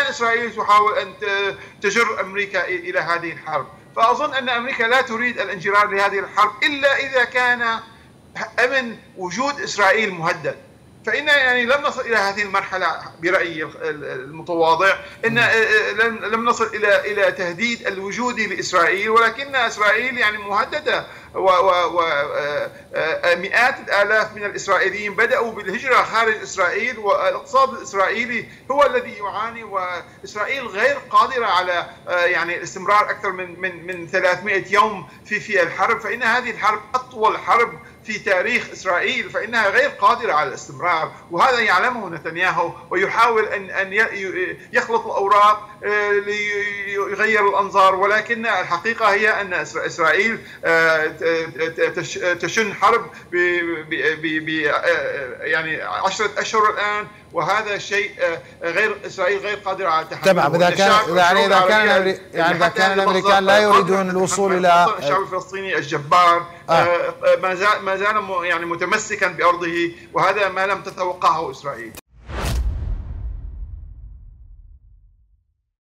الان إسرائيل تحاول أن تجر أمريكا إلى هذه الحرب. فأظن أن أمريكا لا تريد الانجرار لهذه الحرب إلا إذا كان أمن وجود إسرائيل مهدد. فإن يعني لم نصل إلى هذه المرحلة برأيي المتواضع. إن لم نصل إلى إلى تهديد الوجود لإسرائيل ولكن إسرائيل يعني مهددة. ومئات الآلاف من الإسرائيليين بدأوا بالهجرة. خارج إسرائيل والاقتصاد الإسرائيلي هو الذي يعاني وإسرائيل غير قادرة على يعني الاستمرار أكثر من من من 300 يوم في في الحرب. فإن هذه الحرب أطول حرب في تاريخ إسرائيل فإنها غير قادرة على الاستمرار. وهذا يعلمه نتنياهو ويحاول ان أن يخلط الأوراق آه، ليغير الأنظار. ولكن الحقيقة هي أن إسرائيل آه، تشن حرب ب يعني عشرة أشهر الآن وهذا شيء آه، غير إسرائيل غير قادره على تحمله تمام إذا كان يعني إذا كان يعني إذا كان الأمريكان لا يريدون الوصول إلى الشعب الفلسطيني الجبار آه. ما زال ما زال يعني متمسكا بأرضه وهذا ما لم تتوقعه إسرائيل